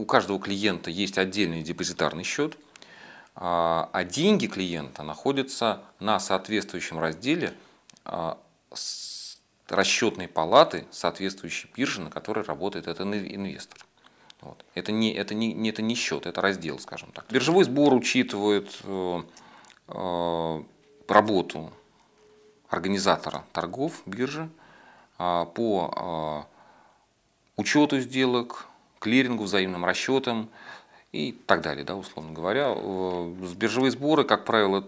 у каждого клиента есть отдельный депозитарный счет, а, а деньги клиента находятся на соответствующем разделе а, расчетной палаты соответствующей биржи, на которой работает этот инвестор. Вот. Это, не, это, не, это не счет, это раздел, скажем так. Биржевой сбор учитывает э, э, работу организатора торгов биржи э, по учету сделок, клирингу, взаимным расчетам и так далее, да, условно говоря. Э, биржевые сборы, как правило,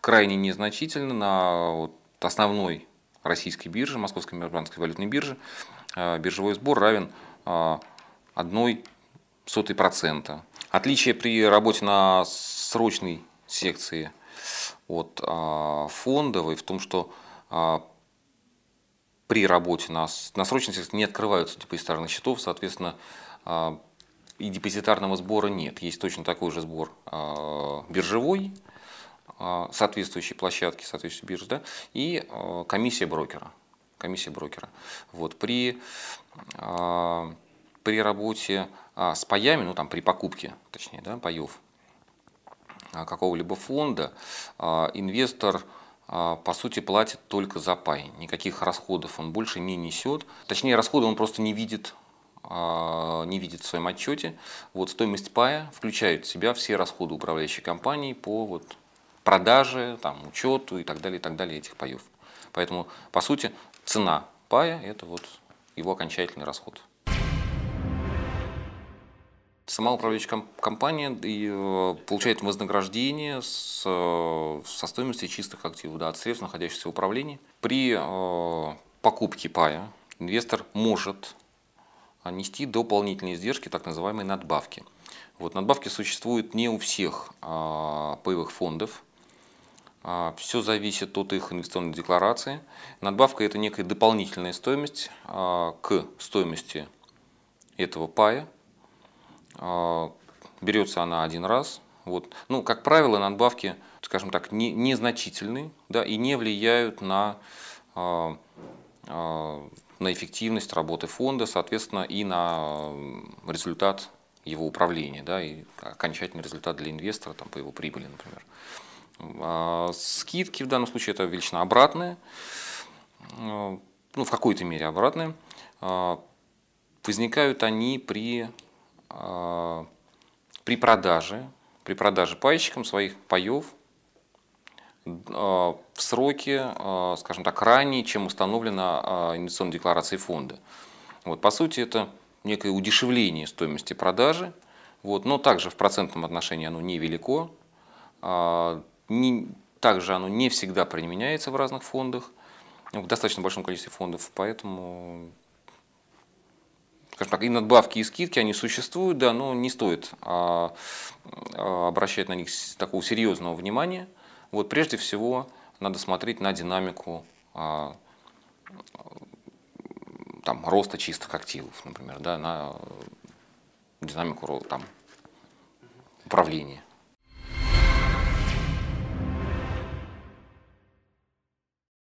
крайне незначительны на основной российской бирже, Московской межбанковской валютной бирже, э, биржевой сбор равен э, одной сотой процента. Отличие при работе на срочной секции от фондовой в том, что при работе на, на срочной секции не открываются депозитарных счетов, соответственно, а, и депозитарного сбора нет. Есть точно такой же сбор биржевой, соответствующей площадки, соответствующей биржи, да, и комиссия брокера. Комиссия брокера. Вот, при при работе а, с паями, ну там при покупке, точнее, да, паев а, какого-либо фонда, а, инвестор по сути платит только за пай. Никаких расходов он больше не несет. Точнее, расходы он просто не видит не видит в своем отчете. Вот стоимость пая включает в себя все расходы управляющей компании по вот продаже, там, учету и так далее, и так далее этих паев. Поэтому, по сути, цена пая – это вот его окончательный расход. Сама управляющая компания э, получает вознаграждение с, э, со стоимости чистых активов, да, от средств, находящихся в управлении. При э, покупке пая инвестор может нести дополнительные издержки, так называемые надбавки. Вот, надбавки существуют не у всех а, паевых фондов. А, все зависит от их инвестиционной декларации. Надбавка – это некая дополнительная стоимость а, к стоимости этого пая – берется она один раз. Вот. Ну, как правило, надбавки, скажем так, не, незначительны да, и не влияют на, э, э, на эффективность работы фонда, соответственно, и на результат его управления, да, и окончательный результат для инвестора там, по его прибыли, например. А скидки в данном случае это величина обратная, ну, в какой-то мере обратная. Возникают они при а, при продаже, при продаже пайщикам своих паев а, в сроки, а, скажем так, ранее, чем установлена инвестиционной декларацией фонда. Вот, по сути, это некое удешевление стоимости продажи, вот, но также в процентном отношении оно невелико, не, также оно не всегда применяется в разных фондах, в достаточно большом количестве фондов, поэтому скажем так, и надбавки, и скидки, они существуют, да, но не стоит а, а, обращать на них такого серьезного внимания. Вот прежде всего надо смотреть на динамику а, там, роста чистых активов, например, да, на динамику там, управления.